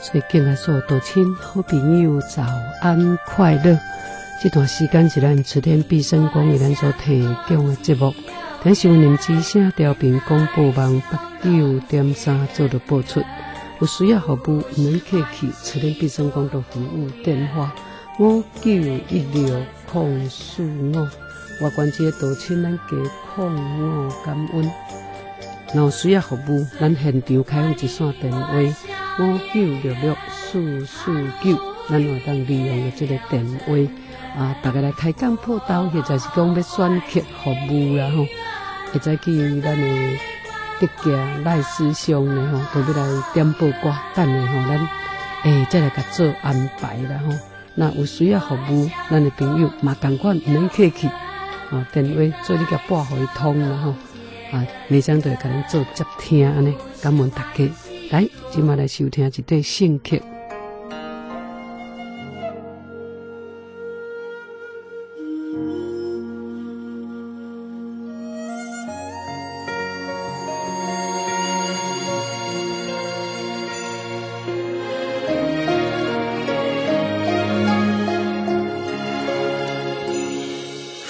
最近的所有多亲好朋友早安快乐！这段时间是咱春天必胜光为咱所提供的节目，等收音之声调频广播网八九点三做的播出。有需要服务，能客气春天必胜光的服务电话五九一六空四五，我关这多亲咱加空五感恩。若需要服务，咱现场开放一线电话。五九六六四四九，咱话当利用的这个电话啊，大家来开讲破刀，或者是讲要选客服务啦吼，或者去咱的德家赖师兄的吼，都要来点播歌等的吼，咱诶再来甲做安排啦吼。那有需要服务，咱的朋友嘛，赶快免客气，哦，电话做你个拨回通啦吼，啊，马上就会甲咱做接听安尼，感恩大家。来，今麦来收听一对新曲。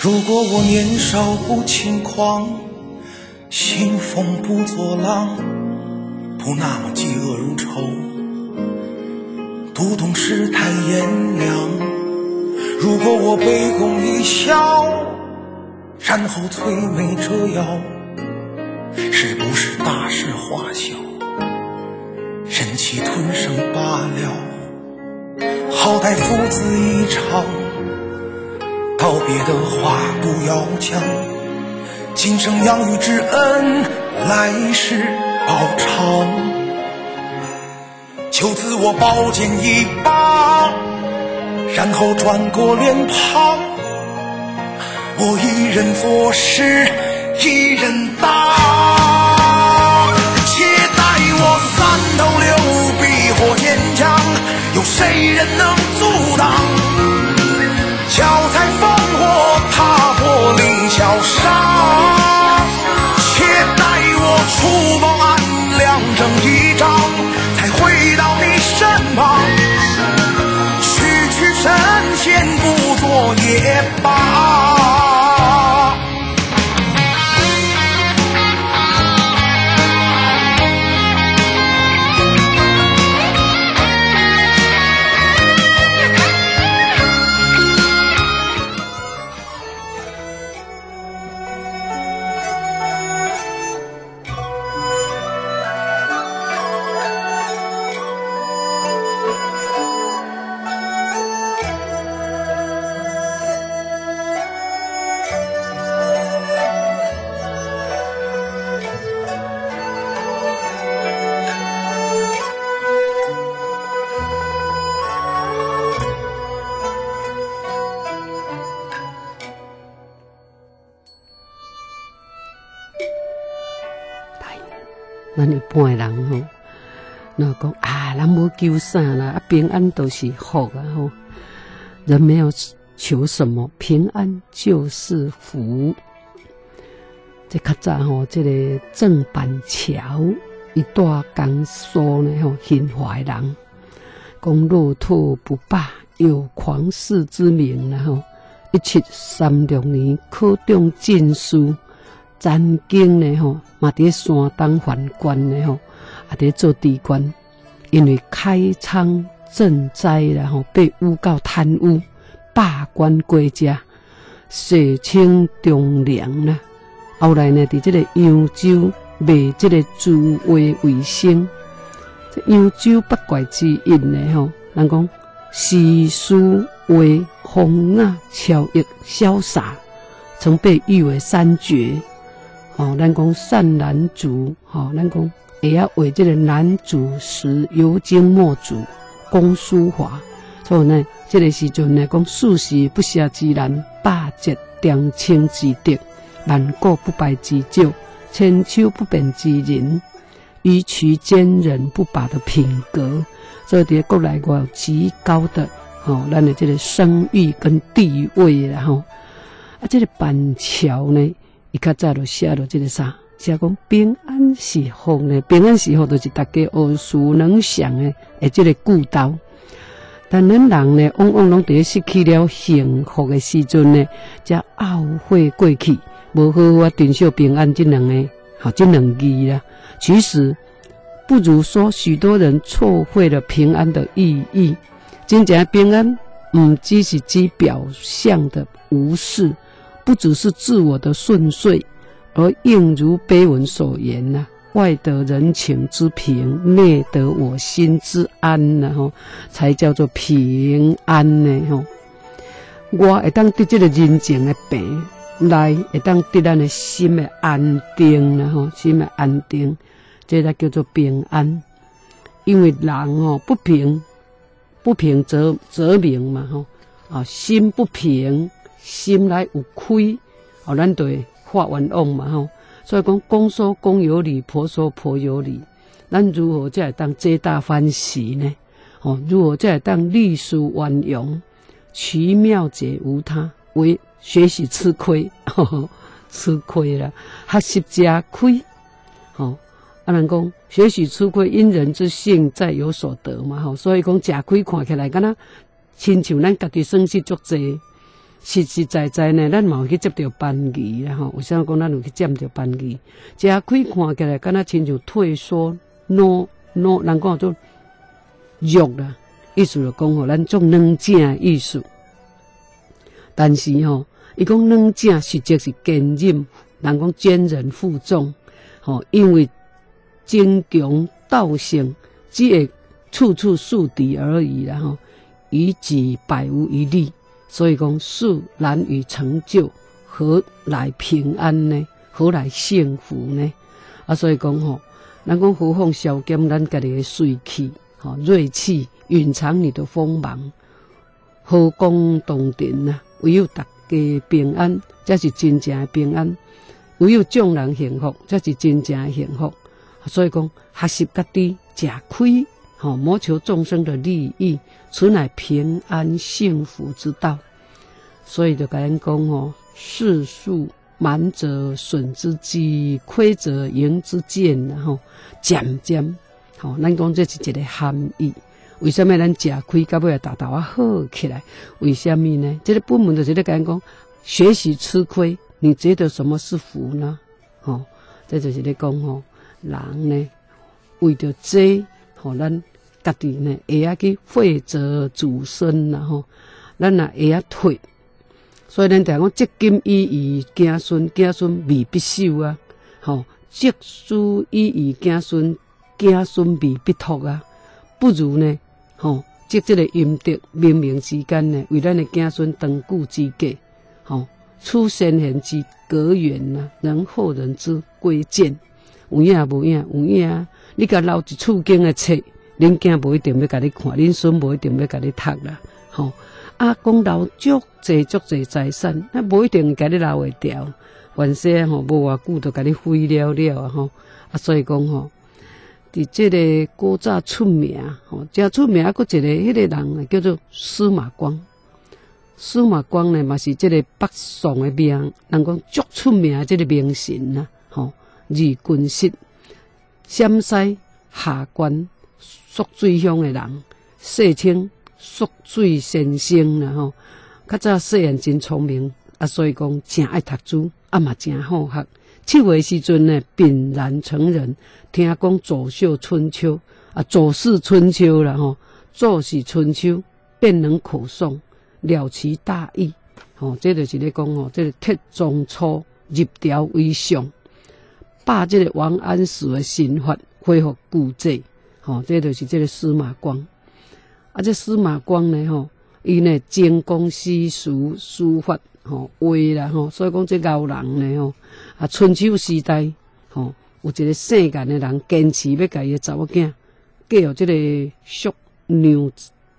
如果我年少不轻狂，兴风不作浪。不那么嫉恶如仇，读懂世态炎凉。如果我卑躬一笑，然后摧眉折腰，是不是大事化小，忍气吞声罢了？好歹父子一场，道别的话不要讲，今生养育之恩，来世。报偿，就自我宝剑一把，然后转过脸庞，我一人做事一人当，且待我三头六臂或坚强，有谁人能阻挡？咱一般人吼，那讲啊，咱无求啥啦，啊平安都是福啊吼。人没有求什么，平安就是福。这较早吼，这个郑板桥一段讲说呢吼，心怀人讲路途不罢，有狂士之名然后一七三六年考中进士。曾经呢吼，嘛伫山东还官呢吼，啊伫做地官，因为开仓赈灾然后被诬告贪污，罢官归家，洗清忠良啦。后来呢，伫这个扬州卖这个珠画为生。这扬州八怪之一呢吼，人讲诗书画风雅超逸潇洒，曾被誉为三绝。哦，咱讲善男子，吼，咱讲也要为这个男主时有经墨主公书法，所以呢，这个时阵呢，讲素食不下之难，霸绝良清之德，万国不败之久，千秋不变之人，予取坚韧不拔的品格，所以伫国内外有极高的吼，咱的这个声誉跟地位然后。啊，这个板桥呢，伊较早就写了这个啥？写讲平安是福呢，平安是福，就是大家耳熟能详的，诶，这个故道。但咱人呢，往往拢伫失去了幸福的时阵呢，才懊悔过去，无好好珍惜平安这两个，好这两字啦。其实不如说，许多人错会了平安的意义。真正平安，唔只是指表象的无事，不只是自我的顺遂，而应如碑文所言呐。外得人情之平，内得我心之安呢？吼，才叫做平安呢？吼，我会当得这个人情的病，来会当得咱的心的安定呢？吼，心的安定，这才叫做平安。因为人哦不平，不平则则明嘛？吼，啊，心不平，心来有亏，哦，咱对发冤枉嘛？吼。所以讲，公说公有理，婆说婆有理。咱如何才会当皆大欢喜呢？哦，如何才会当历史万用？其妙解无他，为学习吃亏，呵 呵吃亏了，学习吃亏。哦，阿人讲学习吃亏，因人之性在有所得嘛。吼，所以讲吃亏看起来，敢若亲像咱家己损失足济。实实在在呢，咱冇去接到班机啦吼。为啥讲咱有去接到班机？只亏看起来，敢若亲像退缩，no no，人讲做弱啦，意思就讲吼，咱做软正意思。但是吼，伊讲软正实际是坚韧，人讲坚韧负重，吼，因为坚强道性只会处处树敌而已啦吼，以己百无一利。所以讲，事难于成就，何来平安呢？何来幸福呢？啊，所以讲吼，咱讲何况消减咱家己的锐气，吼锐气蕴藏你的锋芒，何光动人呐？唯有大家平安，才是真正的平安；唯有众人幸福，才是真正的幸福。所以讲，学习家己吃亏。好，谋求众生的利益，此乃平安幸福之道。所以就跟人讲哦，世数满者损之机，亏则盈之见，然后渐渐，好，咱讲这是一个含义。为什么咱吃亏，到尾要达到啊好起来？为什么呢？这个部门就是咧讲，学习吃亏，你觉得什么是福呢？哦，这就是咧讲哦，人呢为着这，好咱。家己呢，会啊去惠泽祖孙然后咱也会啊退，所以咱讲讲积金以遗子孙，子孙未必寿啊，吼，积书以遗子孙，子孙未必托啊，不如呢，吼，积这个阴德，冥冥之间呢，为咱的子孙长久之计，吼，出先贤之格缘呐，人后人之贵贱，有影无影，有影啊，你甲留一处经的册。恁囝无一定要甲你看，恁孙无一定要甲你读啦，吼！啊，讲留足济足济财产，那无一定甲你留会掉，原先吼无偌久就甲你毁了了啊，吼！啊，所以讲吼，伫即个古早出名，吼，真出名，佫一个迄个人叫做司马光。司马光呢，嘛是即个北宋的名，人讲足出名即个名臣呐，吼，二军师，陕西下关。宿水乡的人，世称宿水先生啦吼。较早细汉真聪明，啊，所以讲真爱读书，啊嘛真好学。七岁时阵呢，炳然成人，听讲左秀春秋啊，左氏春秋啦吼，左是春秋，便能口诵，了其大意。吼，这就是咧讲吼，这个铁中初入朝为上，把这个王安石的新法恢复古迹。吼，这就是这个司马光，啊，这司马光呢，吼，伊呢精工诗书书法，吼画啦，吼，所以讲这高人呢，吼，啊，春秋时代，吼，有一个性感的人坚持要甲伊查某囝，嫁予这个叔娘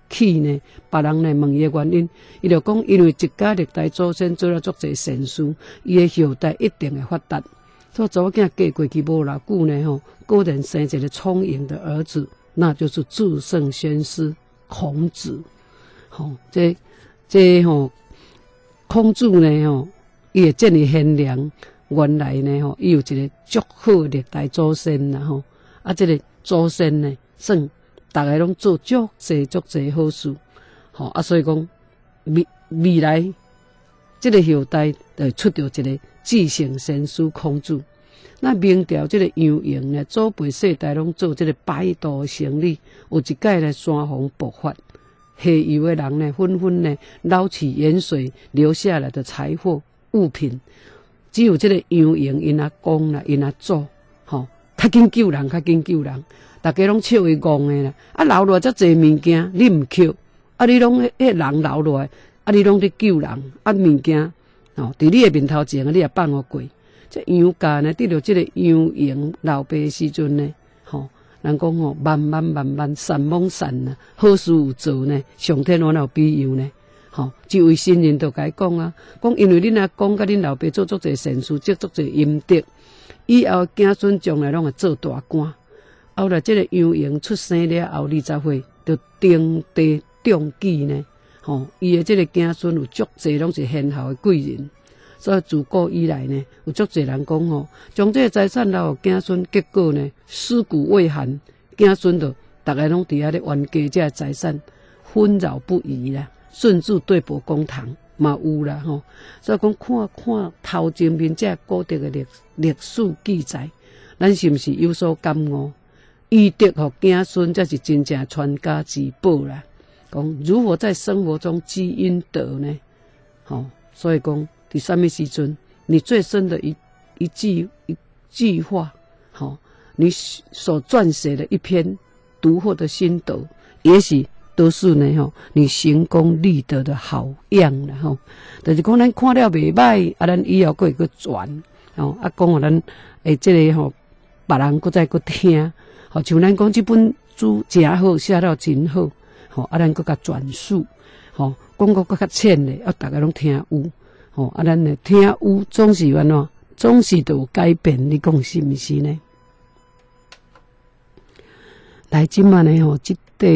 起呢？别人来问伊的原因，伊就讲，因为一家历代祖先做了足侪善事，伊的后代一定会发达。所以早囝嫁过去无偌久呢吼，果然生一个聪颖的儿子，那就是至圣先师孔子。吼，这这吼，孔子呢吼，伊会贤良，原来呢吼，伊有一个足好历代祖先啦吼，啊，这个祖先呢，算大家拢做足侪足侪好事，吼啊，所以讲未未来这个后代会出着一个。继承先师孔子，那明朝这个杨颖呢，祖辈世代拢做这个摆渡生意。有一届呢，山洪爆发，下游的人呢，纷纷呢捞起盐水留下来的财货物品，只有这个杨颖因阿公啦，因阿祖，吼，较紧救人，较紧救人，大家拢笑伊戆的啦。啊，留落遮济物件，你毋捡，啊，你拢迄迄人留落来，啊，你拢伫救人，啊，物件。哦，伫你诶面头前，你也放我过。这杨家呢，得到这个杨营老爸诶时阵呢，吼，人讲吼，慢慢慢慢善忘善呐，好事有做呢，上天往有庇佑呢，吼，一位新人都该讲啊，讲因为恁阿公甲恁老爸做足侪善事，积足侪阴德，以后子孙将来拢会做大官。后来这个杨营出生了后，二十岁就登第中举呢。吼，伊的这个子孙有足侪拢是贤孝的贵人，所以自古以来呢，有足侪人讲吼，将这个财产留给子孙，结果呢，尸骨未寒，子孙就大家拢伫遐咧冤家这财产，纷扰不已啦，甚至对簿公堂嘛有啦吼。所以讲看看头前面这古德的历历史记载，咱是毋是有所感悟？医德和子孙才是真正传家之宝啦。讲如何在生活中积阴德呢？好，所以讲第三面时阵，你最深的一一句一句话，好，你所撰写的一篇读后的心得，也许都是呢，吼，你行功立德的好样了，吼。但是讲咱看了未歹，啊，咱以后搁会去传，哦，啊，讲互咱诶，这个吼，别人搁再搁听，好，像咱讲这本书真好，写了真好。吼，啊，咱搁甲转述，吼，讲个搁较浅嘞，啊，大家拢听有，吼，啊，咱咧听有，总是安怎，总是都有改变，你讲是毋是呢？来，今晚呢，吼，即个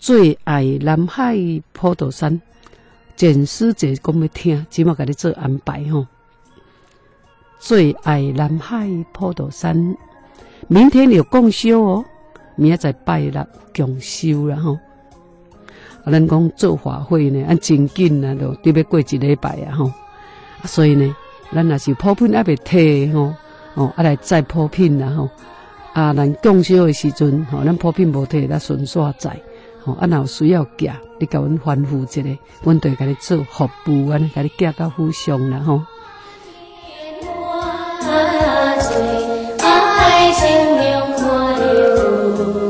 最爱南海普陀山，前师者讲要听，即晚甲你做安排吼。最爱南海普陀山，明天有共修哦。明仔载拜六共修啦吼。啊，咱讲做法会呢，按真紧啊，都都要过一礼拜啊吼。啊，所以呢，咱若是普遍也袂退吼，吼、哦、啊来再普遍啦吼。啊，咱供修的时阵吼、咱普遍无退，咱顺煞在。吼、啊，若有需要寄，你甲阮吩咐一下，阮会甲你做服务，安尼甲你寄到府上啦吼。爱情。Señor.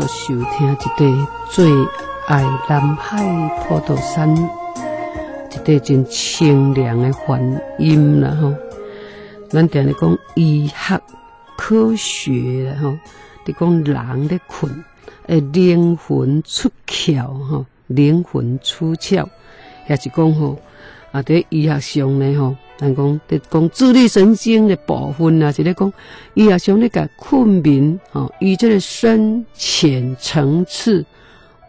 所收听一对最爱南海普陀山，一对真清凉的梵音啦吼。咱定咧讲医学科学啦吼，伫讲人咧困，诶灵魂出窍吼，灵魂出窍，也是讲吼啊，伫医学上咧吼。咱讲，伫讲自律神经的部分啊，是咧讲，伊也想咧个困眠，吼，以这个深浅层次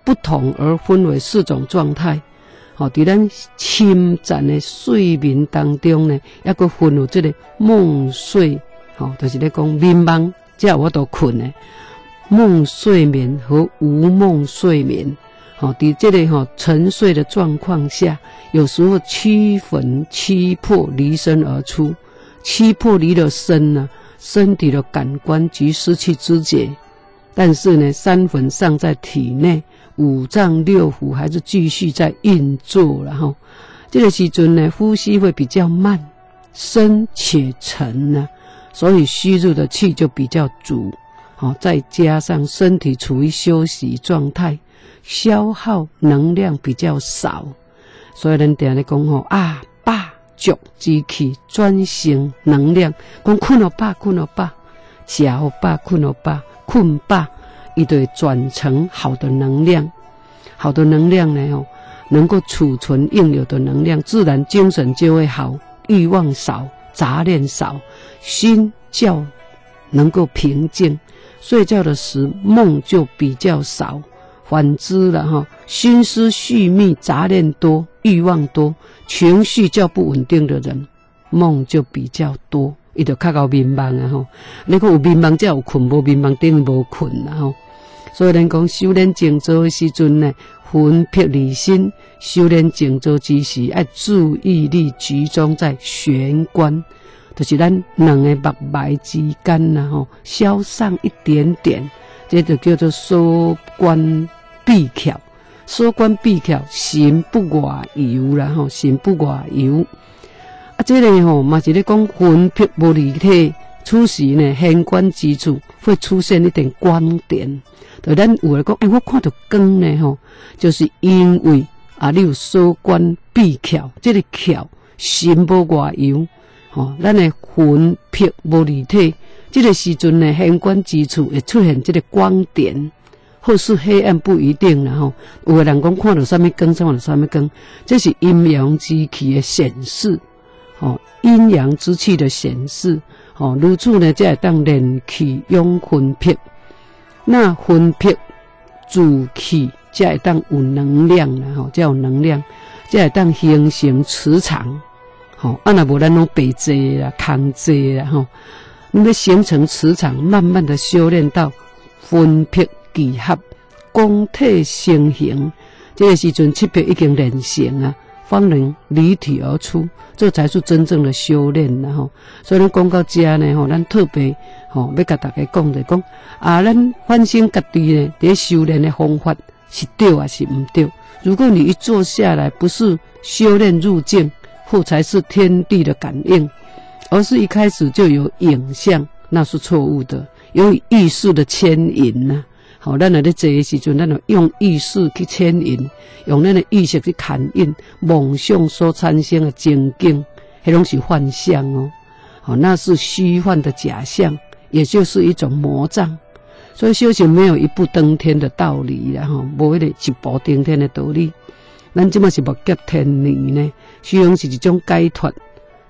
不同而分为四种状态，吼，伫咱侵占的睡眠当中呢，一个分有这个梦睡，吼，就是咧讲眠梦，即我都困的梦睡眠和无梦睡眠。好，伫这个哈沉睡的状况下，有时候七魂七魄离身而出，七魄离了身呢，身体的感官即失去知觉，但是呢，三魂尚在体内，五脏六腑还是继续在运作，然后这个时阵呢，呼吸会比较慢，深且沉呢，所以吸入的气就比较足，好，再加上身体处于休息状态。消耗能量比较少，所以人定咧讲吼啊，霸足之气转型能量，讲困了饱，困了饱，食好饱，困了饱，困饱，伊就转成好的能量，好的能量呢吼，能够储存应有的能量，自然精神就会好，欲望少，杂念少，心较能够平静，睡觉的时梦就比较少。反之了哈，心思细密、杂念多、欲望多、情绪较不稳定的人，梦就比较多，伊就较搞迷茫啊吼。你看有迷茫才有困，无迷茫等于无困啊吼。所以人讲修炼静坐的时阵呢，魂魄离心；修炼静坐之时，要注意力集中在玄关，就是咱两个目脉之间呐吼，消上一点点，这就叫做收关。闭窍，锁关闭窍，心不外游，然后心不外游。啊，这个吼嘛是咧讲魂魄无离体，此时呢，玄关之处会出现一点光点。就咱有来讲，哎，我看到光呢，吼，就是因为啊，你有锁关闭窍，这个窍心不外游，吼，咱的魂魄无离体，这个时阵呢，玄关之处会出现这个光点。或是黑暗不一定然后有个人讲看到上面光，看到上面光，这是阴阳之气的显示，哦，阴阳之气的显示，哦，如此呢，才会当炼气养魂魄，那魂魄主气才会当有能量然后才有能量，才会当形成磁场，吼，啊那无咱拢白坐啦、空坐啦，吼，你要形成磁场，慢慢的修炼到魂魄。聚合，光体成形，这个时阵七魄已经练成啊，方能离体而出，这才是真正的修炼了吼。所以讲到这呢吼，咱特别吼要甲大家讲的讲啊，咱反省家己呢，伫修炼的方法是对还是唔对？如果你一坐下来，不是修炼入境，或才是天地的感应，而是一开始就有影像，那是错误的，有意识的牵引呐。好，咱来咧坐的时阵，咱就用意识去牵引，用咱的意识去感应梦想所产生的情景，迄拢是幻象哦。好，那是虚幻的假象，也就是一种魔障。所以修行没有一步登天的道理，然后无迄个一步登天的道理。咱即嘛是木结天年呢？修行是一种解脱，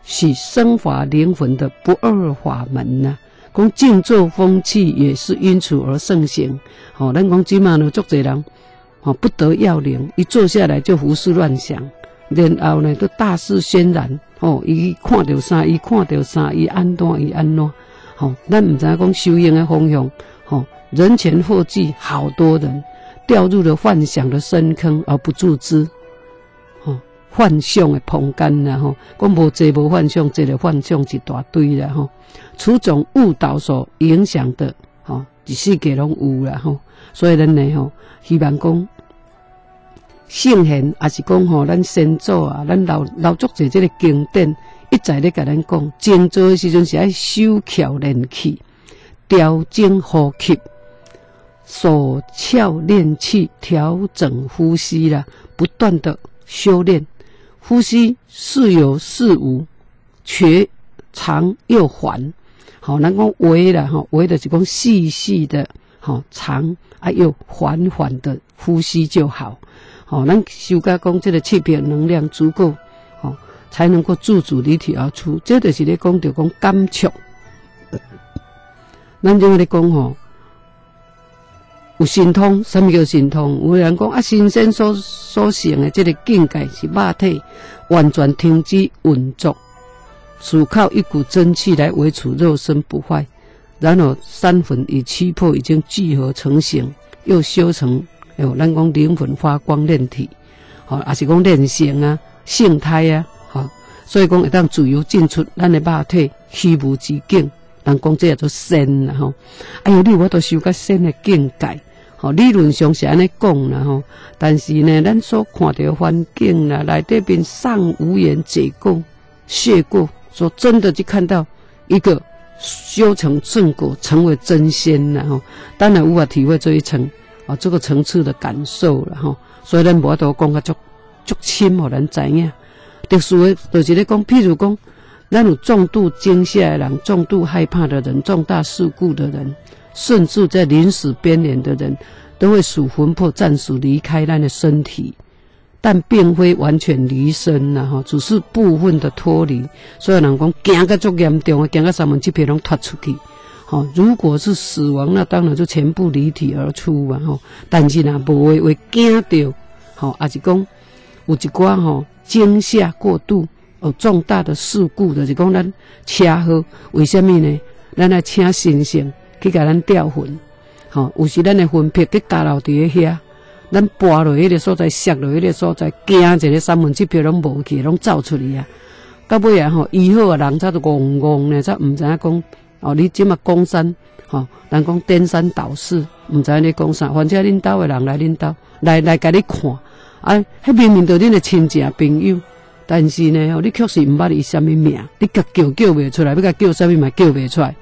是升华灵魂的不二法门呐。讲静坐风气也是因此而盛行。好，咱讲今嘛呢，足侪人，哦，不得要领，一坐下来就胡思乱想，然后呢，都大肆渲染。哦，伊看到啥，伊看到啥，伊安怎，伊安怎。好，咱唔知讲修行的方向。哦，人前祸迹，好多人掉入了幻想的深坑而不自知。幻想的空间啦吼，讲无济无幻想，这个幻想一大堆啦吼。此种误导所影响的吼，一世界拢有啦吼。所以咱呢吼，希望讲圣贤，也是讲吼，咱先祖啊，咱老老作者这个经典，一再咧甲咱讲，静坐的时阵是爱修巧练气，调整呼吸。手窍练气，调整呼吸啦，不断的修炼。呼吸似有似无，却长又缓。好，咱讲微啦，哈，微的是讲细细的，好长啊又缓缓的呼吸就好。好，咱修加讲这个气血能量足够，好才能够自主离体而出。这就是咧讲着讲感触。咱就咧讲吼。有神通，什么叫神通？有人讲啊，神仙所所成的这个境界是肉体完全停止运作，只靠一股真气来维持肉身不坏，然后三魂与七魄已经聚合成形，又修成有咱讲灵魂发光炼体，好，也是讲炼性啊、性态啊，好，所以讲会当自由进出咱的肉体虚无之境，人讲这叫做仙啦吼。哎呦，你我都修个仙的境界。吼，理论上是安尼讲啦吼，但是呢，咱所看到环境啦，内底边尚无言解过、谢过，说真的就看到一个修成正果、成为真仙啦吼，当然无法体会这一层啊，这个层次的感受了吼。所以咱无多讲较足足深，互咱知影。特殊的，就是咧讲，譬如讲，咱有重度惊吓的人、重度害怕的人、重大事故的人。甚至在临死边缘的人，都会使魂魄暂时离开咱的身体，但并非完全离身呐，哈，只是部分的脱离。所以人讲，惊个足严重啊，惊个三分之一拢脱出去。好，如果是死亡，那当然就全部离体而出嘛，哈。但是呢，无会会惊到，好，还是讲有一寡吼惊吓过度，有重大的事故，就是讲咱车祸，为什么呢？咱来请先生。去甲咱吊魂，吼，有时咱的魂魄去加落伫咧遐，咱跋落迄个所在，摔落迄个所在，惊一个三分之票拢无去，拢走出去啊！到尾啊，吼，医好啊，人才都戆戆呢，才毋知影讲，哦，你即嘛讲山，吼，人讲颠山倒四，毋知影你讲啥，反正恁兜的人来恁兜，来来甲你看，啊，迄明明着恁的亲戚朋友，但是呢，吼，你确实毋捌伊啥物名，你甲叫叫袂出来，要甲叫啥物嘛叫袂出来，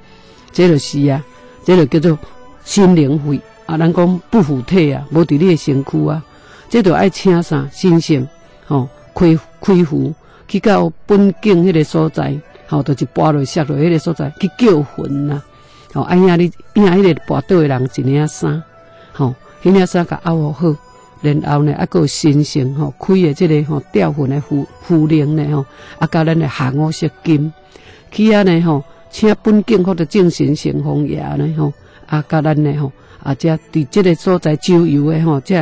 这就是啊。这就叫做心灵肺啊，咱讲不腐体啊，无伫你的身躯啊，这就爱请啥心性吼，开开腹去到本境迄个所在，吼，就是跋落摔落迄个所在去叫魂呐，吼，哎呀，你哎呀，迄个跋倒的人一领衫，吼，迄领衫甲拗好，然后呢，啊个心性吼，开的这个吼吊魂的符符灵呢吼，啊甲咱的下五色金，去啊呢吼。请本境或者精神成风爷呢吼，啊，甲咱呢吼，啊，遮伫即个所在周游的吼，即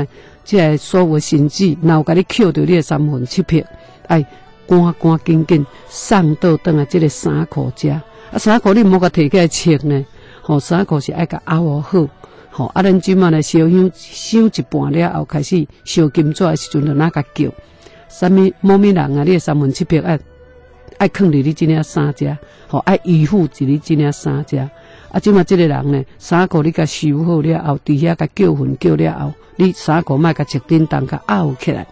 即所有神迹，然后甲你捡着你的三魂七魄，哎，赶赶紧紧送到等来即个衫裤遮，啊，衫裤你莫甲摕起来穿呢，吼，衫裤是爱甲压好好，吼，啊，咱即满来烧香，烧一半了后开始烧金纸的时阵，就哪甲叫，啥物某物人啊，你的三魂七魄爱。爱藏伫你即领衫遮，吼爱依附伫你即领衫遮。啊，即马即个人呢，衫裤你甲收好了后，伫遐甲叫魂叫了后，你衫裤莫甲直叮当甲拗起来，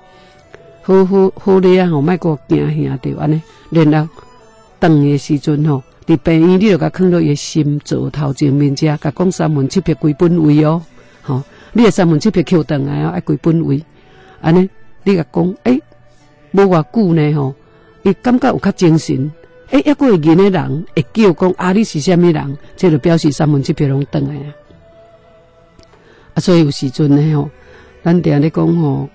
好好好咧啊！吼，莫个惊吓着安尼。然后等的时阵吼，伫病院你就甲放到伊心座头前面遮，甲讲三门七撇归本位哦。吼，你的三门七撇扣倒来哦，爱归本位。安尼，你甲讲，诶，无偌久呢吼。伊感觉有较精神，诶，一个认的人会叫讲啊，你是虾米人？这就表示三分之别拢等来啊。啊，所以有时阵呢吼，咱定咧讲吼，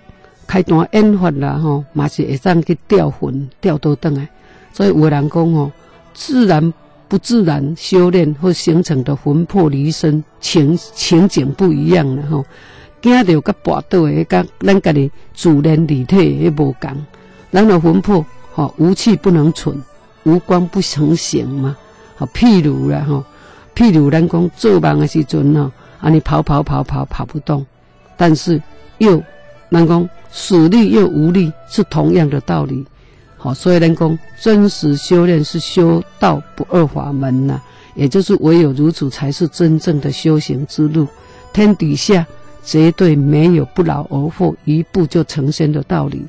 开单演法啦吼，嘛是会当去调魂调到等来。所以有人讲吼，自然不自然修炼或形成的魂魄离身情情景不一样了吼。惊着甲跋倒的，甲咱家己自然离体迄无共，咱的魂魄。好，无气不能存，无光不成形嘛。好，譬如啦，哈，譬如咱讲做梦的时阵呢，啊，你跑跑跑跑跑不动，但是又人讲死力又无力是同样的道理。好，所以人讲真实修炼是修道不二法门呐，也就是唯有如此才是真正的修行之路。天底下绝对没有不劳而获、一步就成仙的道理。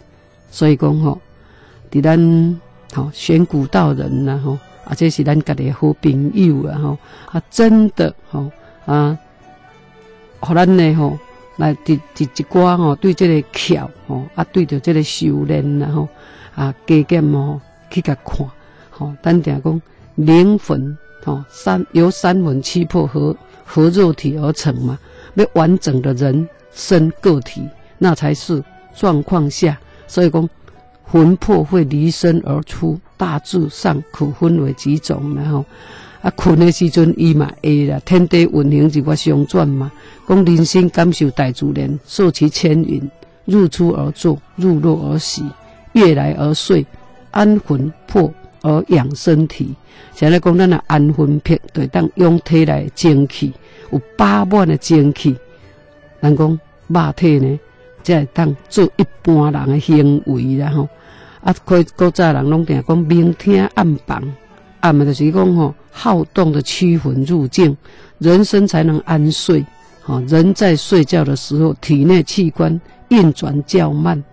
所以讲吼，伫咱吼选古道人呐吼，啊这是咱家己好朋友啊吼，啊真的吼啊，互咱呢吼来伫伫一寡吼对这个巧吼啊对着这个修炼呐吼啊加减吼去甲看吼，咱定讲灵魂吼三由三魂七魄合合肉体而成嘛，要完整的人生个体，那才是状况下。所以讲，魂魄会离身而出，大致上可分为几种，然后啊，困的时阵伊嘛会啦，天地运行一个相转嘛。讲人生感受大自然，受其牵引，入出而作，入落而息，越来而睡，安魂魄而养身体。现在讲咱的安魂魄，对当用体内精气，有饱满的精气。人讲肉体呢？才会当做一般人的行为啦吼，啊，以古早人拢定讲明听暗放，暗嘛就是讲吼，好动的驱魂入境，人生才能安睡。吼，人在睡觉的时候，体内器官运转较慢，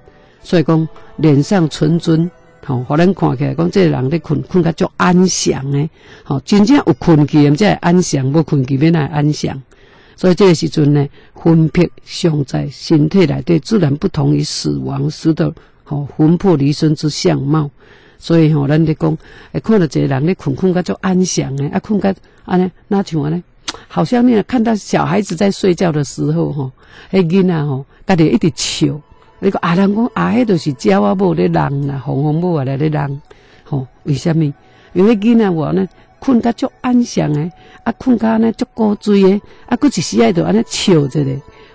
所以讲脸上纯尊，吼，互咱看起来讲，这个人咧困困较足安详诶，吼，真正有困去，才会安详；无困去，免来安详。所以这个时阵呢，魂魄尚在身体内底，自然不同于死亡时的吼魂魄离身之相貌。所以吼，咱咧讲，会看到一个人咧困困，较足安详诶，啊困较安尼，那像安尼？好像你看到小孩子在睡觉的时候，吼，迄囡仔吼，家己一直笑。你讲啊，人讲啊，迄就是鸟啊，某咧人啦，红红某啊来咧人，吼，为什么？因为囡仔话呢？困甲足安详诶，啊困甲安尼足古锥诶，啊佫一时爱着安尼笑一个，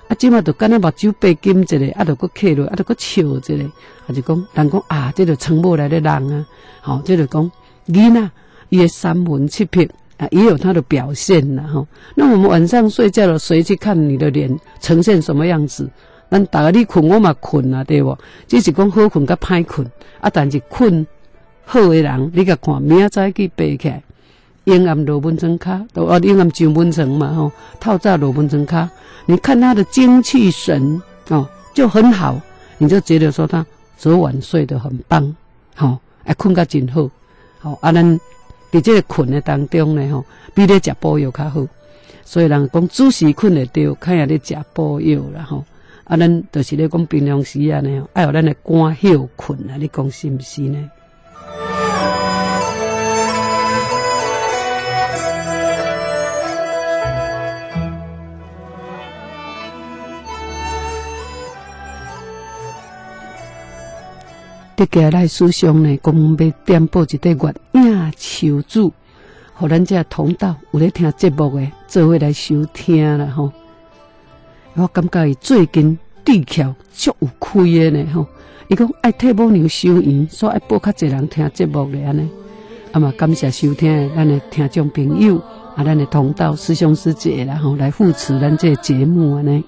啊即马着敢若目睭白金一个，啊着佫客落，啊着佫笑一个，啊就讲人讲啊，这着称某来的人啊，吼，这着讲囡仔伊诶三魂七魄啊，也有他的表现呐，吼。那我们晚上睡觉了，谁去看你的脸呈现什么样子？咱大家你困我嘛困啊，对不？只是讲好困甲歹困，啊但是困好诶人，你甲看明仔载去爬起来。阴暗罗文成卡，都哦阴暗上文成嘛吼，套在罗文成卡，你看他的精气神哦就很好，你就觉得说他昨晚睡得很棒，吼，哎困个真好，好啊咱伫这个困的当中呢吼，比咧食补药较好，所以人讲主时困会着，看下咧食补药啦吼，啊咱就是咧讲平常时啊呢，爱有咱的肝休困啊，你讲是毋是呢？伫家来思想呢，讲要点播一块月影求助，互咱这同道有咧听节目诶，做伙来收听啦吼。我感觉伊最近地桥足有开诶呢吼。伊讲爱替母娘收银，所以爱播较侪人听节目咧安尼。啊嘛，感谢收听诶咱诶听众朋友，啊，咱诶同道师兄师姐然后来扶持咱这节目安尼。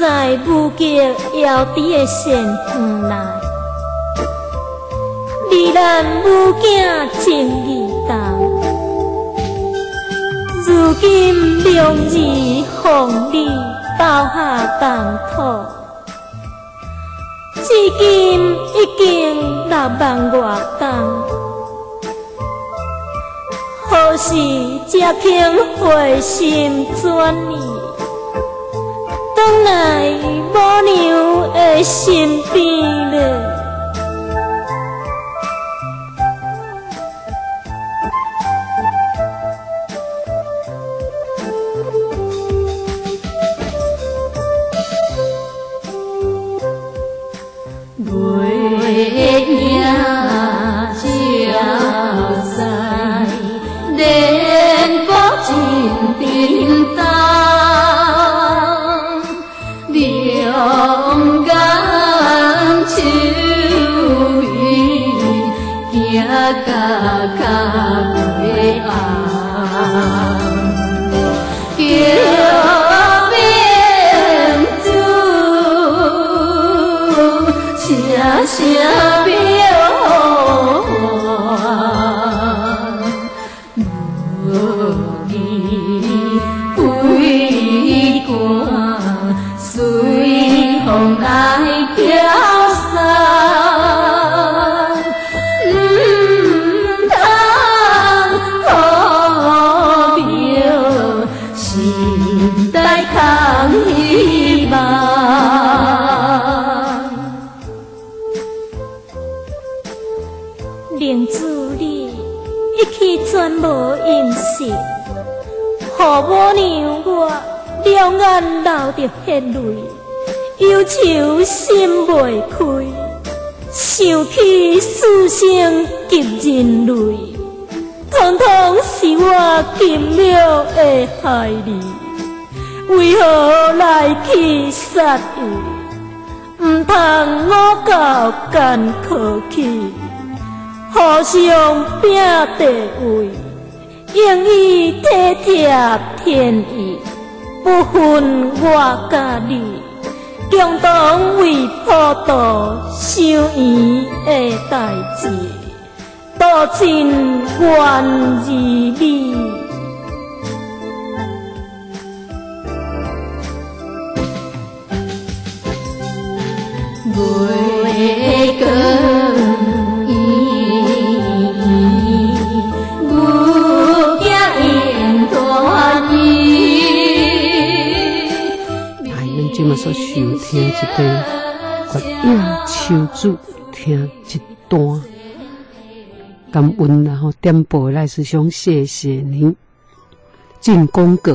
在无极遥低的仙园内，离咱母子情义重。如今良日逢你斗下冻土，至今已经六万外冬。何时才肯回心转意，返来母娘的身边 나가. 定自你一去，全无音讯。父母娘，我两眼流着血泪，忧愁心未开。想起死生，及人泪，通通是我。今了的害你，为何来去杀伊？唔通，我够艰苦去。互相拼地位，用意体贴天意。不分我甲你，共同为普渡修缘的代志，多尽愿如你。所收听一段《我影秋子》，听一段感恩，然后点播来是想谢谢您。进广告，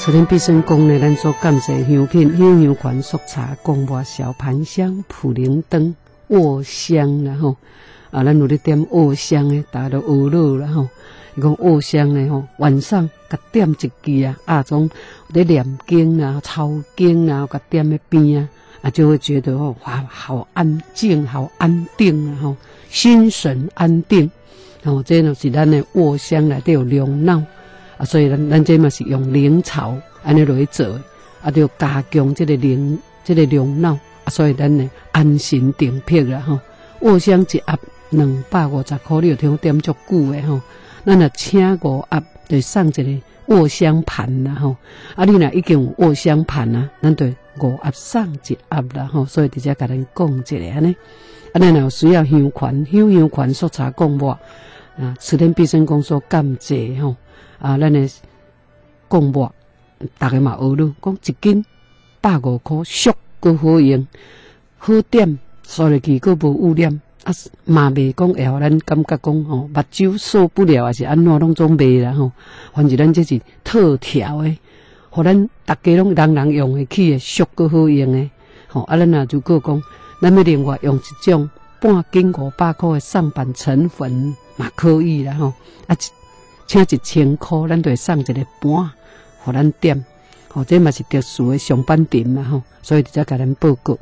昨天必胜宫呢，咱所感谢香品、香油款、速茶、广播小盘香、普灵灯、卧香，然后啊，咱有咧点卧香的，大家都学了，然后。伊讲卧香呢吼，晚上甲点一支啊，啊种咧念经啊、抄经啊，甲点喺边啊，啊就会觉得吼，哇，好安静，好安定啊吼，心神安定。哦，这就是咱的卧香内底有龙脑啊，所以咱咱这嘛是用灵草安尼来做，啊，就加强这个灵这个龙脑啊，所以咱呢安心定魄啦吼。卧香一盒两百五十块，你有听点足久的吼。咱若请五盒，就送一个卧香盘啦吼。啊，你若已经有卧香盘啊，咱就五盒送一盒啦吼。所以直接甲恁讲一下安尼。啊，咱若需要香款、香香款、速茶贡末啊，慈天必胜公所感谢吼。啊，咱的贡末，逐个嘛学了，讲一斤百五箍，俗个好用，好点，刷入去个无污染。啊，嘛袂讲会互咱感觉讲吼，目睭受不了，还是安怎拢总袂啦吼。反正咱这是特调诶，互咱大家拢人人用会起诶，俗个好用诶。吼，啊，咱若如果讲，咱要另外用一种半斤五百箍诶上板成粉嘛可以啦吼。啊，请一千箍，咱就会送一个盘，互咱点。吼，这嘛是特殊诶上班点啦吼，所以直接甲咱报告。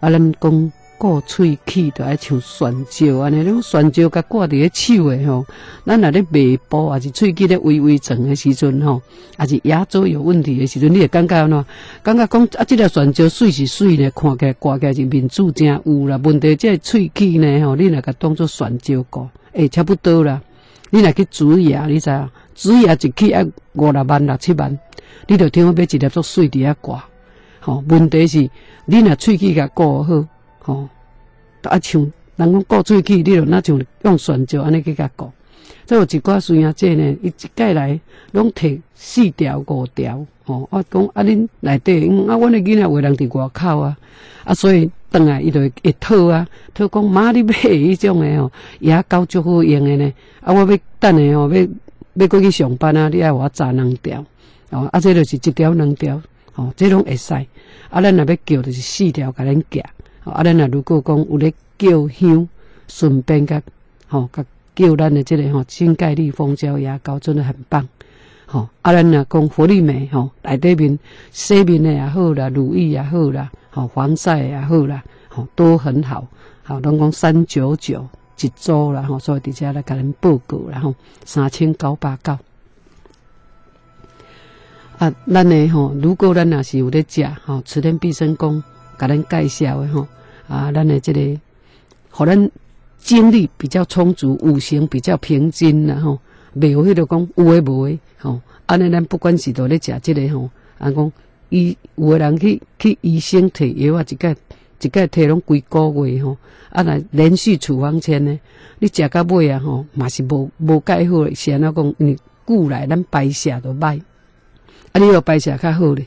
啊，咱讲。过喙齿都爱像酸椒安尼，种酸椒甲挂伫咧手诶吼，咱若咧眉部还是喙齿咧微微长诶时阵吼，还是牙周有问题诶时阵，你会感觉安怎？感觉讲啊，即个酸椒水是水咧，看起来挂起来是面子真有啦。问题即个喙齿呢吼，你若甲当做酸椒过，诶，差不多啦。你若去煮牙，你知影？水也一去啊五六万六七万，你着听我买一粒做水伫遐挂。吼，问题是你若喙齿甲挂好，吼，啊像人讲顾喙齿，你着那像用泉石安尼去甲顾。再有一寡孙仔姐呢，伊一届来拢摕四条五条，吼，我讲啊恁内底，嗯啊阮的囡仔话人伫外口啊，啊所以倒来伊就会会讨啊，讨讲妈你买迄种的吼，牙膏足好用的呢，啊我要等下吼，要要过去上班啊，你爱我扎两条，哦，啊这就是一条两条，哦，这拢会使，啊咱若要叫就是四条甲恁夹，啊咱若如果讲有咧叫香，顺便甲，吼甲。叫咱的这个吼，新钙丽蜂胶牙膏真的很棒，吼！啊，咱若讲活力美吼，内底面洗面的也好啦，乳液也好啦，吼，防晒也好啦，吼，都很好。好，拢讲三九九一组啦，吼，所以伫遮来甲恁报告然后，三千九百九。啊，咱的吼，如果咱若是有咧食吼，慈天必生功，甲咱介绍的吼，啊，咱的这个，互咱。精力比较充足，五行比较平均啦吼，袂有迄个讲有诶无诶吼。安尼咱不管是伫咧食即个吼，啊讲医有诶人去去医生摕药啊，一届一届摕拢几个月吼，啊来连续处方签呢，你食到尾啊吼，嘛是无无介好诶，是安怎讲？你久来咱排泄都歹，啊你要排泄较好咧，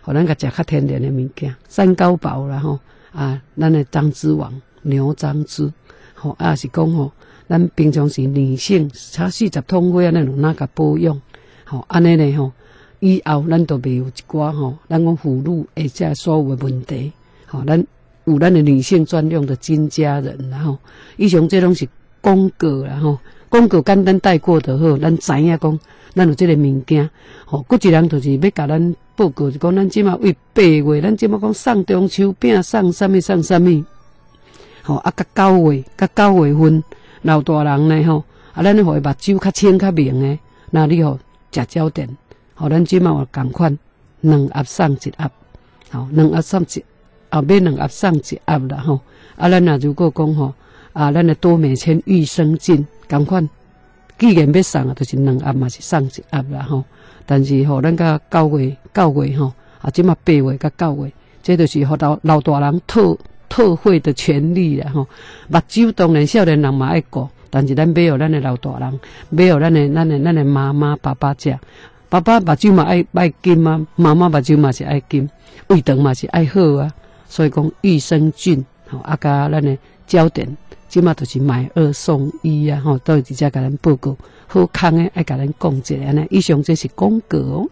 互咱甲食较天然诶物件，三高宝啦吼，啊咱诶张之王牛樟芝。吼，啊是讲吼，咱平常时女性差四十通血啊，咱有哪个保养？吼，安尼咧吼，以后咱都袂有一寡吼，咱讲妇女或者所有的问题，吼，咱有咱的女性专用的金家人，然后以上这拢是广告啦吼，广告简单带过就好，咱知影讲，咱有这个物件，吼，搁一人就是要甲咱报告，就讲咱即马为八月，咱即马讲送中秋饼，送啥物送啥物。吼啊，甲九月，甲九月份，老大人呢吼，啊，咱互伊目睭较清较明诶，那你吼食焦点，吼，咱即嘛有共款，两盒送一盒，吼，两盒送一，后尾两盒送一盒啦吼，啊，咱若如果讲吼，啊，咱诶多美千益生菌，共款，既然要送啊，就是两盒嘛是送一盒啦吼，但是吼，咱甲九月九月吼，啊，即嘛八月甲九月，这就是互老老大人讨。特惠的权利啦吼，目睭当然少年人嘛爱顾，但是咱没有咱的老大人，没有咱的咱的咱的妈妈爸爸食，爸爸目睭嘛爱爱金啊，妈妈目睭嘛是爱金，胃肠嘛是爱好啊，所以讲益生菌吼，啊甲咱的焦点，即马都是买二送一啊吼，都直接甲咱报告，好康诶爱甲咱讲一下呢，以上这是广告哦。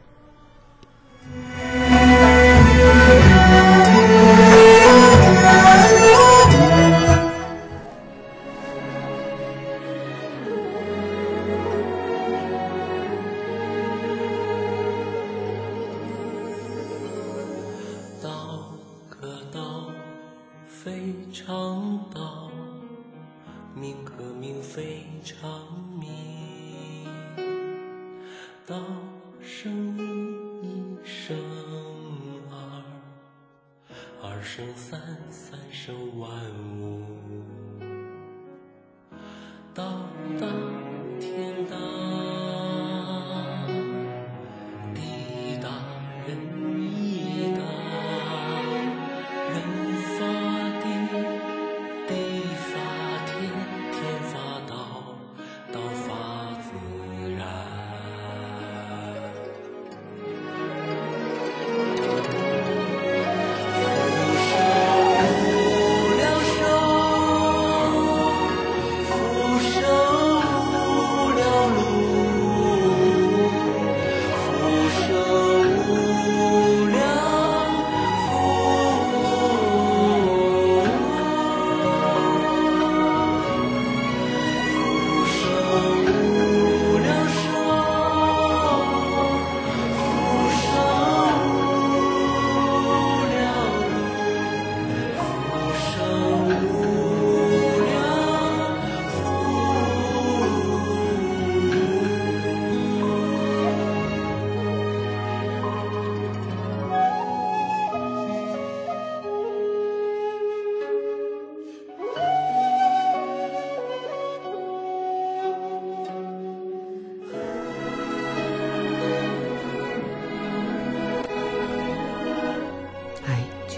道生一生二，二生三，三生万物。道道。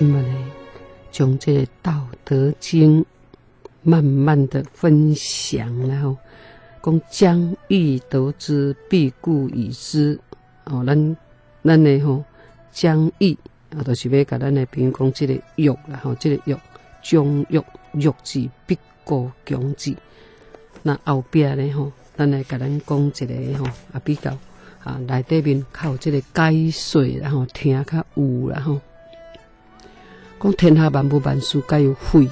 今麦呢，将这个《道德经》慢慢的分享，然后讲将欲得之，必固以之。哦，咱咱呢吼，将欲啊，就是要甲咱的朋友讲这个欲啦，吼，这个欲将欲欲之必固强之。那后壁呢吼，咱来甲咱讲一个吼，啊比较啊内底面靠这个解说，然后听较有，然后讲天下万物万事皆有肺，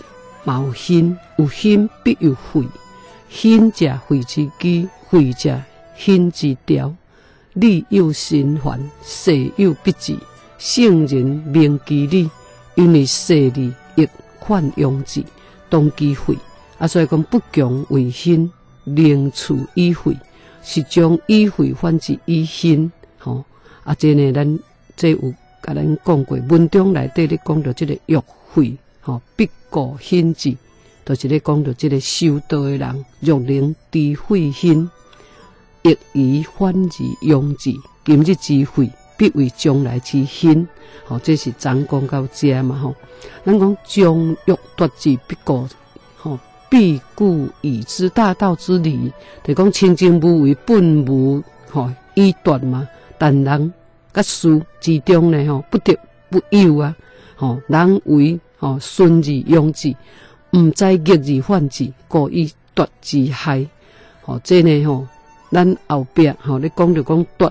有心，有心必有肺，心者肺之基，肺者心之调。理有心烦，事有必至。圣人明其理，因为事理亦反用之，当机会。啊，所以讲不强为心，宁处以肺，是将以肺反之以心。吼，啊，这呢，咱这有甲咱讲过，文章内底咧讲到即个欲肺，吼，必固心志，就是咧讲到即个修道的人，欲能知慧心。益于反而用之，今日之慧必为将来之兴。吼，这是咱讲到这嘛吼。咱讲将欲夺之必固，吼必固以知。大道之理，就讲清净无为，本无吼以断嘛。但人甲事之中呢，吼不得不有啊。吼，人为吼顺之庸之，毋知逆而反之，故意夺之害。吼，这呢吼。咱后壁吼，你讲着讲夺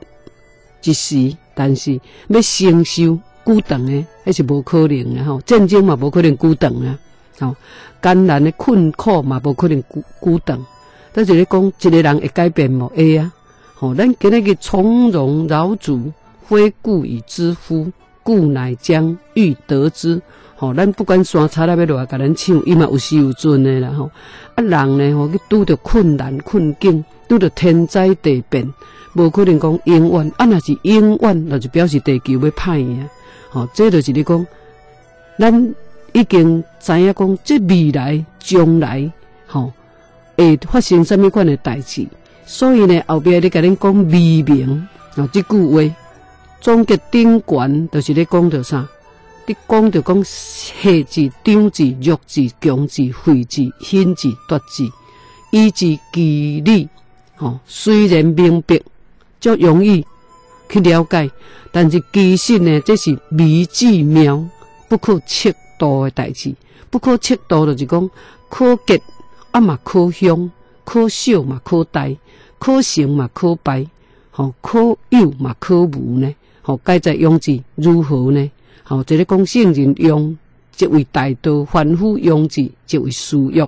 一时，但是要承受久长诶，迄是无可能诶吼。战争嘛无可能久长啊，吼艰难诶困苦嘛无可能久久长。但是你讲一个人会改变无？会啊，吼，咱今日个从容饶足，非故以知乎？故乃将欲得之。吼，咱不管山差那要落来甲咱抢，伊嘛有时有准诶啦吼。啊，人呢吼，去拄着困难困境。拄着天灾地变，无可能讲永远。啊，若是永远，那就表示地球要歹去。吼，这就是你讲，咱已经知影讲，这未来将来，吼会发生什么款的代志。所以呢，后壁咧甲恁讲未明，哦，即句话总结顶悬，就是咧讲着啥？你讲着讲下字、张字、弱字、强字、废字、险字、夺字，以至其理。吼，虽然明白，足容易去了解，但是其实呢，这是未知妙、不可测度的代志。不可测度就是讲，可结啊嘛可凶，可小嘛可大，可成嘛可败，吼，可有嘛可无呢？吼，该在用字如何呢？吼，这个讲圣人用即为大道，凡夫用字即为私欲。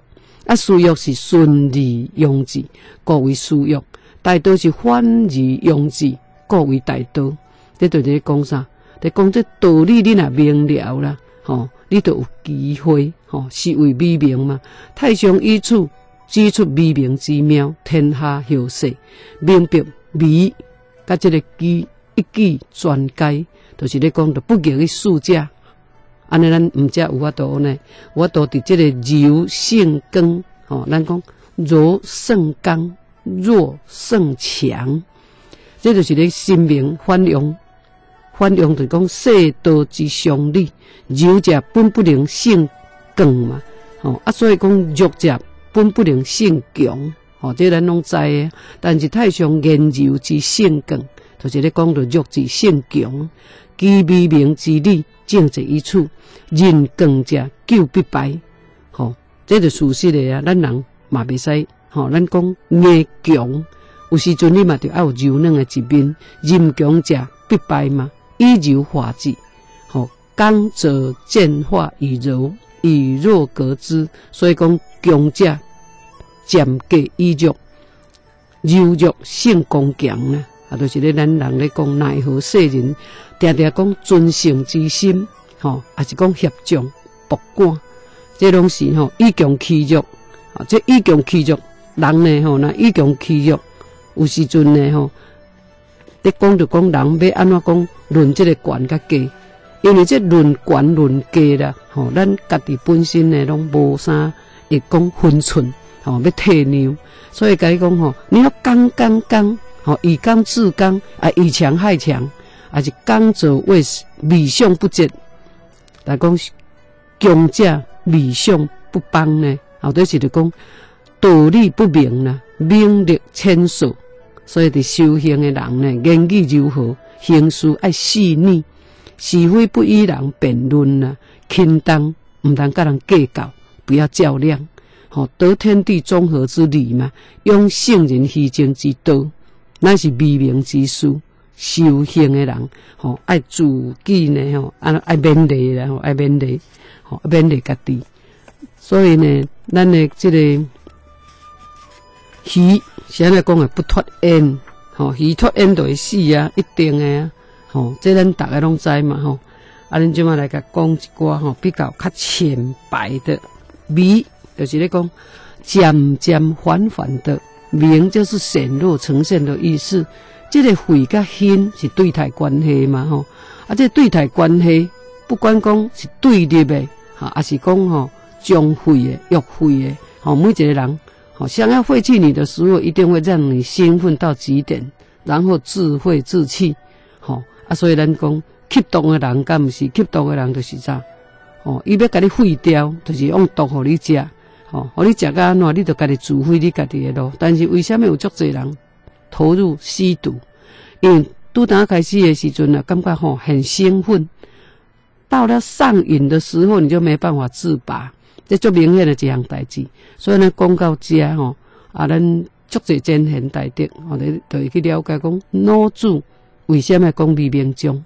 啊，私欲是顺利用字，故为私欲；大道是反而用字，故为大道。这就在讲啥？在讲这道理，你若明了啦，吼，你就有机会，吼，是为美名嘛。太上以处指出美名之妙，天下后世明白美，甲这个机一举全解，就是咧讲的不逆的术者。安尼咱毋则有法度呢？我度伫即个柔胜刚，吼，咱讲柔胜刚，弱胜强，这就是咧心明反用，反用就讲世道之常理，柔者本不能胜刚嘛，吼啊，所以讲弱者本不能胜强，吼，这咱拢知诶。但是太上言柔之胜刚，就是咧讲着弱之性强，其微明之理。正在一处，人更者久必败，吼，这就事实的啊。咱人嘛袂使，吼，咱讲硬强，有时阵你嘛就要有柔软的一面，人强者必败嘛，以柔化之，吼，刚者见化以柔，以弱格之，所以讲强者渐过以弱，柔弱性刚强呢。啊，就是咧，咱人咧讲奈何世人，常常讲尊圣之心，吼，还是讲协众博官，这拢是吼以强欺弱，啊，这以强欺弱，人呢吼，那以强欺弱，有时阵呢吼，咧讲就讲人要安怎讲论这个权甲低，因为这论权论低啦，吼，咱家己本身呢拢无啥会讲分寸，吼，要退让，所以甲伊讲吼，你要刚刚刚。哦，以刚制刚啊，以强害强，还是刚者为理想不坚。来讲强者理想不帮呢，后头是就讲道理不明啦，名利牵涉，所以伫修行的人呢，言语柔和，行事爱细腻，是非不与人辩论啦，轻当毋通甲人计较，不要较量，吼得天地综合之理嘛，用圣人虚情之道，那是微明之事。修行的人，吼爱自己呢，吼爱爱勉励啦，吼爱勉励，吼勉励家己。所以呢，咱的这个鱼，现在讲的不脱烟，吼鱼脱烟就会死啊，一定的啊，吼这咱大家拢知嘛，吼啊，恁即马来甲讲一寡吼比较较浅白的迷，就是咧讲渐渐缓缓的明，就是显露呈现的意思。这个肺甲心是对待关系嘛吼，啊，这对待关系不管讲是对立的，哈，还是讲吼将废的、欲废的，吼，每一个人吼想要废弃你的时候，一定会让你兴奋到极点，然后自废自弃，吼啊，所以咱讲吸毒的人，敢毋是吸毒的人就是啥？吼，伊要甲你废掉，就是用毒互你食，吼，互你食甲安怎，你就家己自费你家己的路。但是为什么有足侪人？投入吸毒，因为拄当开始的时阵呢，感觉吼很兴奋，到了上瘾的时候，你就没办法自拔，这足明显的一项代志。所以呢，讲到这吼，啊，咱足侪真贤大德，吼，你就会去了解讲，脑子为什么讲未明中？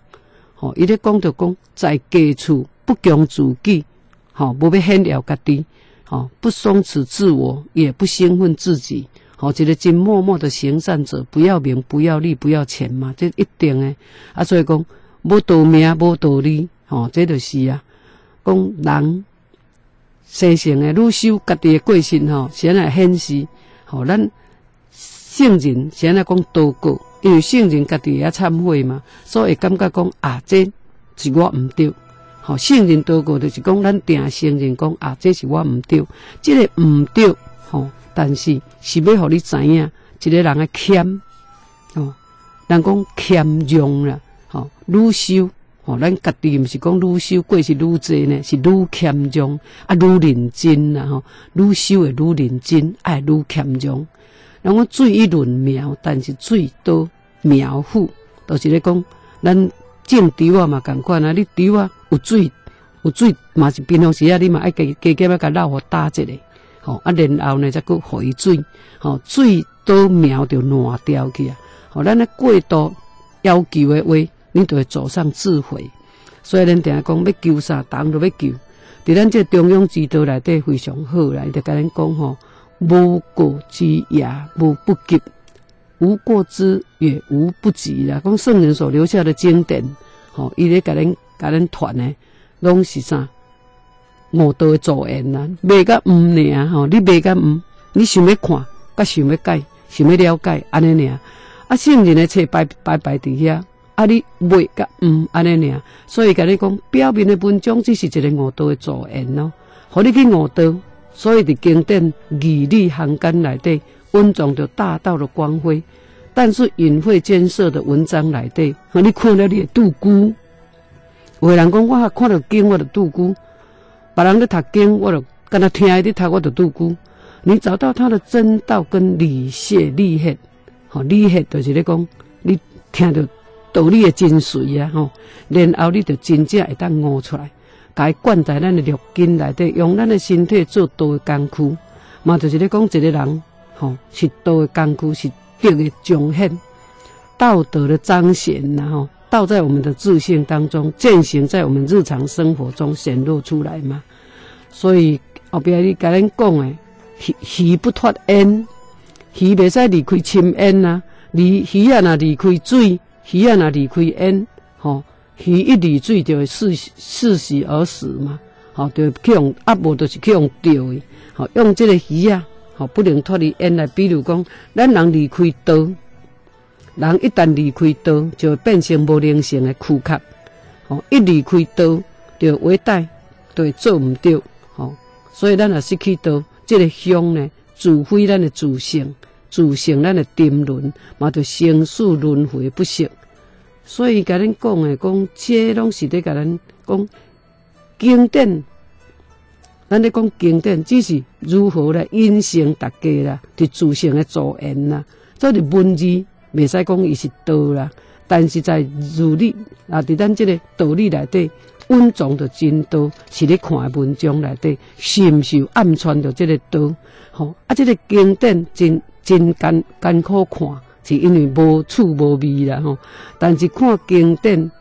吼，伊咧讲着讲，在家处不强自己，吼，不要显耀家己，哦，不松弛自我，也不兴奋自己。哦，一个真默默的行善者，不要名，不要利，不要钱嘛，这一定的。啊，所以讲无道名，无道理，哦，这就是啊。讲人生性的愈修家己的个性，吼，先来显示，吼，咱圣人先来讲祷告，因为圣人家己也忏悔嘛，所以感觉讲啊，这是我毋对。吼，圣人祷告就是讲，咱定圣人讲啊，这是我毋对，这个毋对，吼。但是是要互你知影，一个人的谦哦，人讲谦让啦，吼，愈修吼，咱家己毋是讲愈修过是愈济呢，是愈谦让啊，愈认真啦，吼，愈修会愈认真，爱愈谦让。人讲水一轮苗，但是水多苗富，都是咧讲咱种稻啊嘛，共款啊，你稻啊有水有水嘛是平常时啊，你嘛爱加加减啊，甲绕互打一个。吼啊，然后呢，再搁回水，吼水都苗就烂掉去啊！吼，咱咧过度要求的话，你就会走上自毁。所以咱定讲要救啥，当都要救。伫咱这中庸之道内底非常好啦，伊就甲咱讲吼，无过之也无不及，无过之也无不及啦。讲圣人所留下的经典，吼，伊咧甲恁甲恁传的，拢是啥？五道的助缘啦，未甲毋尔吼，你未甲毋，你想要看，甲想要解，想要了解，安尼尔。啊，圣人的册摆摆摆伫遐，啊，你未甲毋安尼尔。所以甲你讲，表面的文章只是一个五道的助缘咯，互你去五道。所以伫经典义理行间内底，温藏着大道的光辉。但是隐晦艰涩的文章内底，互你看了你会度孤。有人讲，我看到经，我就度孤。别人咧读经，我就跟他听伊咧读，我就度孤。你找到他的真道跟理解理学，吼理学就是咧讲，你听到道理的精髓啊，吼，然后你就真正会当悟出来，该灌在咱的六根内底，用咱的身体做道的工具，嘛就是咧讲一个人，吼是道的工具，是德的彰显，道德的彰显，然后。道在我们的自信当中，践行在我们日常生活中显露出来嘛。所以后边你甲咱讲诶，鱼鱼不脱恩，鱼袂使离开深烟呐。离鱼啊，若离开水，鱼啊，若离开恩，吼，鱼一离水就会窒窒息而死嘛。吼，就去用压无，就是去用钓的。吼，用这个鱼啊，吼，不能脱离因来。比如讲，咱人离开刀。人一旦离开刀，就会变成无灵性的躯壳。吼，一离开刀，就危殆，就会做毋到。吼，所以咱若失去刀，这个香呢，自毁咱的自性，自性咱的沉沦，嘛就生死轮回不息。所以甲恁讲的，讲这拢是咧甲咱讲，经典，咱咧讲经典，只是如何来引成大家啦，伫自性的助言啦。做伫文字，袂使讲伊是道啦，但是在儒理啊，伫咱即个道理内底，稳重的真多，是咧看文章内底，是毋是有暗传着即个道？吼，啊，即个经典真真艰艰苦看，是因为无趣无味啦吼。但是看经典，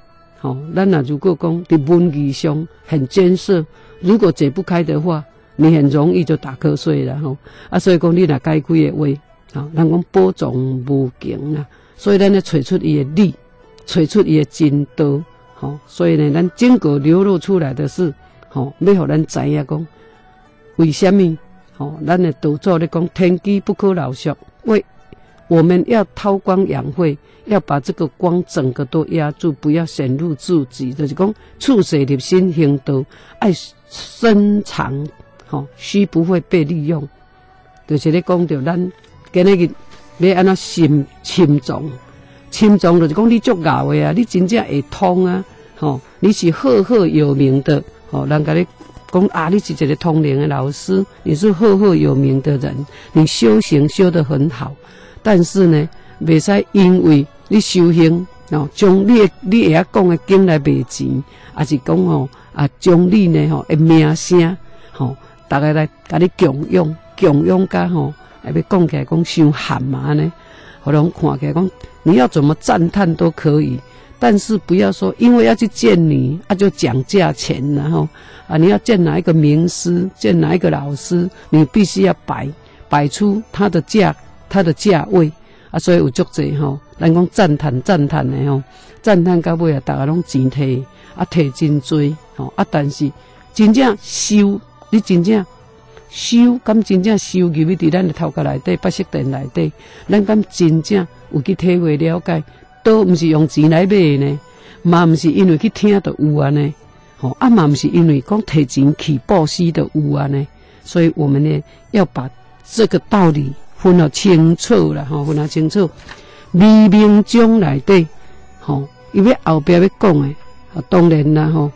吼，咱若如果讲伫文字上很艰涩，如果解不开的话，你很容易就打瞌睡了吼。啊，所以讲你若解开的话。啊，人讲播种无穷啊，所以咱咧找出伊的理，找出伊的真道，吼，所以呢，咱整个流露出来的是，吼，要互咱知影讲，为什么，吼，咱的道祖咧讲天机不可饶恕，为我们要韬光养晦，要把这个光整个都压住，不要显露自己，就是讲处水入心行道，爱深藏，吼，须不会被利用，就是咧讲着咱。今日要安怎心心重，心重就是讲你足熬的啊，你真正会通啊，吼，你是赫赫有名的，吼，人家你讲啊，你是一个通灵的老师，你是赫赫有名的人，你修行修得很好，但是呢，袂使因为你修行哦，将你你会讲的经来卖钱，还是讲哦啊，将你呢吼的名声吼，大家来甲你供养供养甲吼。还要讲起来讲伤寒嘛呢？可能看起来讲，你要怎么赞叹都可以，但是不要说因为要去见你，啊就讲价钱，然后啊你要见哪一个名师，见哪一个老师，你必须要摆摆出他的价，他的价位啊，所以有足侪吼，咱讲赞叹赞叹的吼，赞叹到尾啊，大家拢钱摕啊摕真多吼啊，但是真正收你真正。收，敢真正收入去伫咱的头壳内底、八色电内底，咱敢真正有去体会了解，都毋是用钱来买呢，嘛毋是因为去听的有啊呢，吼啊嘛毋是因为讲摕钱去布施的有啊呢，所以我们呢要把这个道理分得清楚啦，吼分得清楚，黎明中内底，吼伊要后壁要讲的，啊当然啦，吼。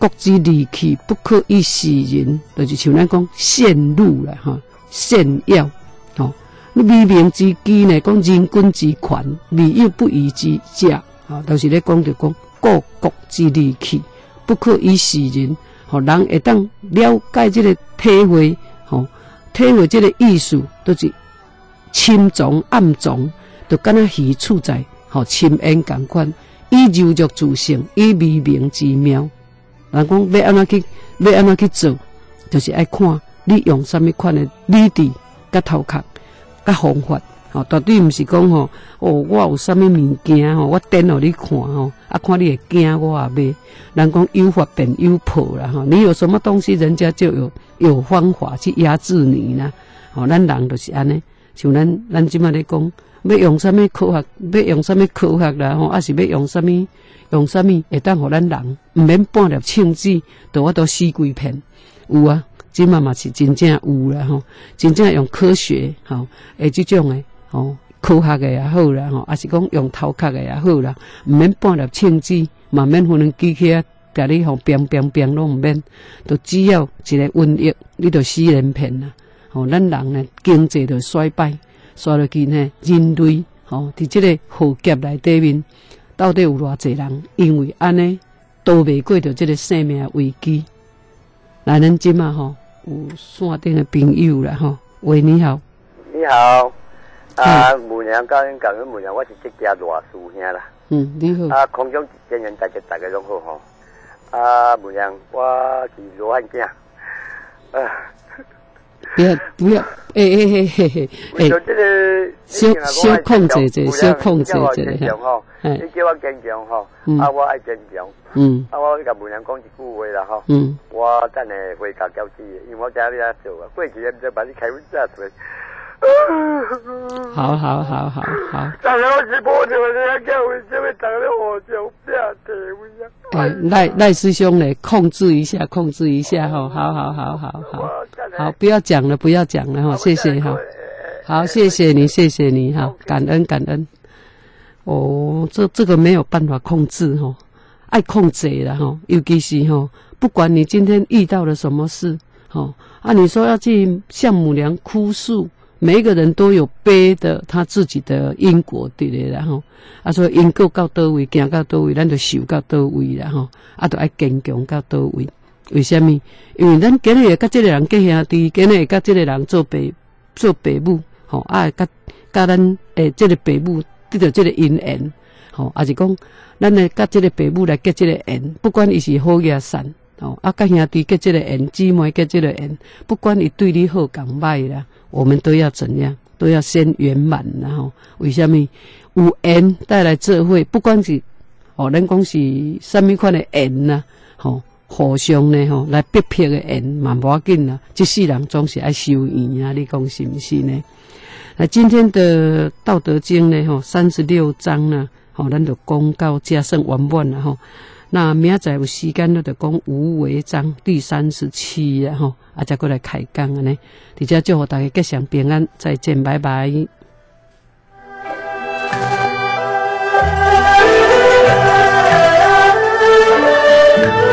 国之利器不可以示人，就是像咱讲陷入啦哈，炫耀，吼，你微明之机呢，讲人君之权，利益不义之价，啊，就是咧讲着讲各国之利器不可以示人，吼，人会当了解这个体会，吼，体会这个意思，都是深藏暗藏，就敢若鱼处在，吼，深渊共款，以柔弱自性，以微明之妙。人讲要安怎去，要安怎去做，就是爱看你用什么款的理智、甲头壳、甲方法，吼，绝对毋是讲吼，哦，我有啥物物件吼，我点互你看吼，啊，看你会惊我也买。人讲有法便有破啦，吼，你有什么东西，人家就有有方法去压制你呢，吼，咱人就是安尼，像咱咱即马咧讲，要用啥物科学，要用啥物科学啦，吼，还是要用啥物？用啥物会当互咱人毋免半粒枪子，都我都死几片有啊，即嘛嘛是真正有啦吼，真正用科学吼，诶，即种诶吼，科学诶也好啦吼，还是讲用头壳诶也好啦，毋免半粒枪子，嘛免互人机器啊，甲你吼变变变拢毋免，都只要一个瘟疫，你就死人片啦。吼，咱人呢经济就衰败，衰落去呢人类吼，伫即个浩劫内底面。到底有偌济人因为安尼都未过着这个生命危机？来，咱今嘛吼有线顶的朋友啦吼，喂，你好，你好，啊，母娘高音感恩母娘，我是这家大师兄啦。嗯，你好。啊，空中真人大家大家拢好吼。啊，母娘，我是罗汉镜。啊。不要不要，哎哎哎嘿嘿，哎，小小控制者，小控制者哈。你叫我坚强吼，啊，我爱坚强。嗯，啊，我甲每人讲一句话啦吼。嗯，我等下回家交钱，因为我家里啊做啊，过几日再把你开门炸出来。好好好好好。大家我直播就这样叫，为什么大家我就不要提问呀？哎，赖赖师兄嘞，控制一下，控制一下哈，好好好好好，好不要讲了，不要讲了哈，谢谢哈，好谢谢你，谢谢你哈，感恩感恩。哦，这这个没有办法控制哈，爱控制了哈，尤其是哈不管你今天遇到了什么事，哦，啊，你说要去向母娘哭诉，每一个人都有背的他自己的因果对的，然后啊，说因果到多位，行到多位，咱就受到多位然后啊，都爱坚强到多位。为什么？因为咱今日甲这个人结兄弟，今日甲这个人做爸做爸母，吼，啊，甲甲咱诶，这个爸母得到这个姻缘，吼，也是讲，咱来甲这个爸母来结这个缘，不管伊是好也善。哦，啊，甲兄弟结这个缘，姊妹结这个缘，不管伊对你好讲歹啦，我们都要怎样，都要先圆满，然后为什么有缘带来智慧？不管是哦，咱讲是什么款的缘呐，吼，互相呢吼来逼迫的缘嘛，无要紧啦，即世人总是爱修缘啊，你讲是不是呢？那今天的道德经呢，吼，三十六章呢，吼，咱就公告加甚完满了吼。那明仔有时间了，就讲《无为章》第三十七了吼，啊，再过来开讲安呢。大家祝福大家吉祥平安，再见，拜拜。